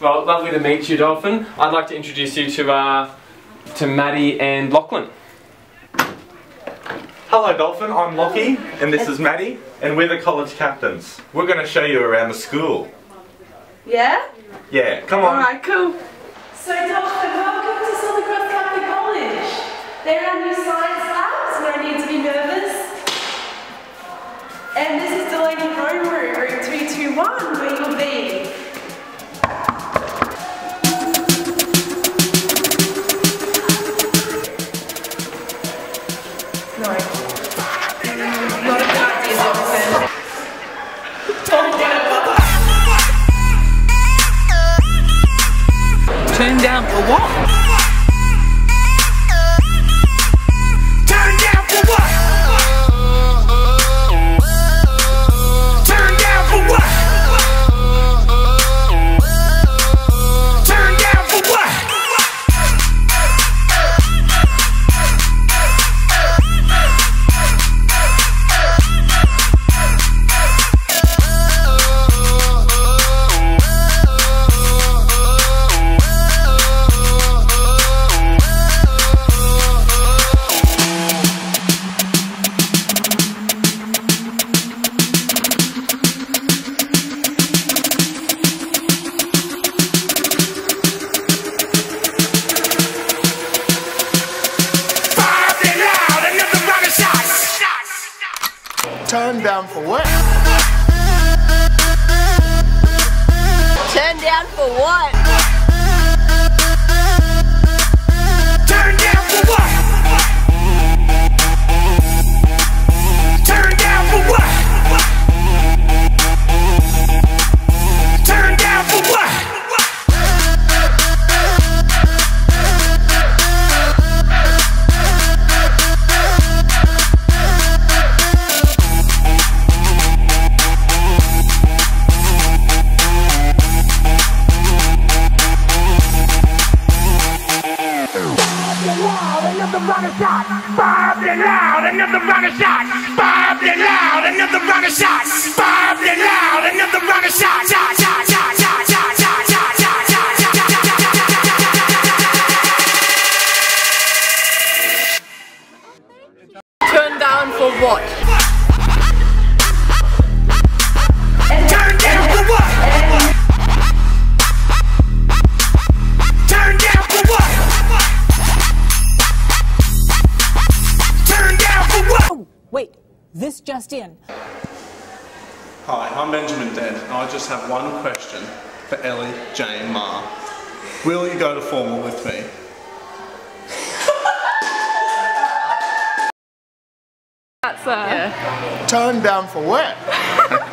Well, lovely to meet you, Dolphin. I'd like to introduce you to uh, to Maddie and Lachlan. Hello Dolphin, I'm Lockie and this is Maddie and we're the college captains. We're going to show you around the school. Yeah? Yeah, come on. Alright, cool. So, Dolphin, welcome to Southern Cross Catholic College. There are new science labs, no need to be nervous. And this is Delaney Road Route, Route 221, where you'll be. Turn down for what? Turn down for what? Turn down for what? shot, loud, another runner shot, fire loud, another runner shot. This just in. Hi, I'm Benjamin Dent. and I just have one question for Ellie Jane Ma. Will you go to formal with me? That's uh turn down for what?